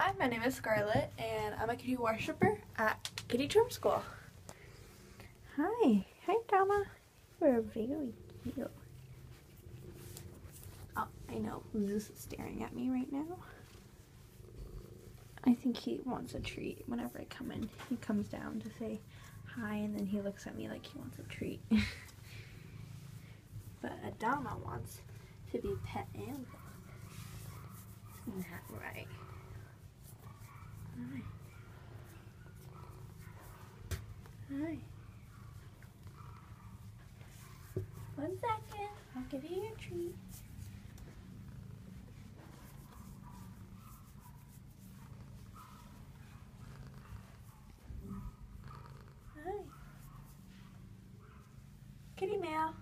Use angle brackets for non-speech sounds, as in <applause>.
Hi, my name is Scarlett, and I'm a kitty worshiper at Kitty Charm School. Hi. Hi, Dama. You're very cute. Oh, I know. Zeus is staring at me right now. I think he wants a treat whenever I come in. He comes down to say hi, and then he looks at me like he wants a treat. <laughs> but Adama wants to be pet and Isn't that right? Hi. Hi. One second. I'll give you your treat. Hi. Kitty meow.